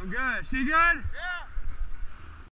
I'm good. She good? Yeah.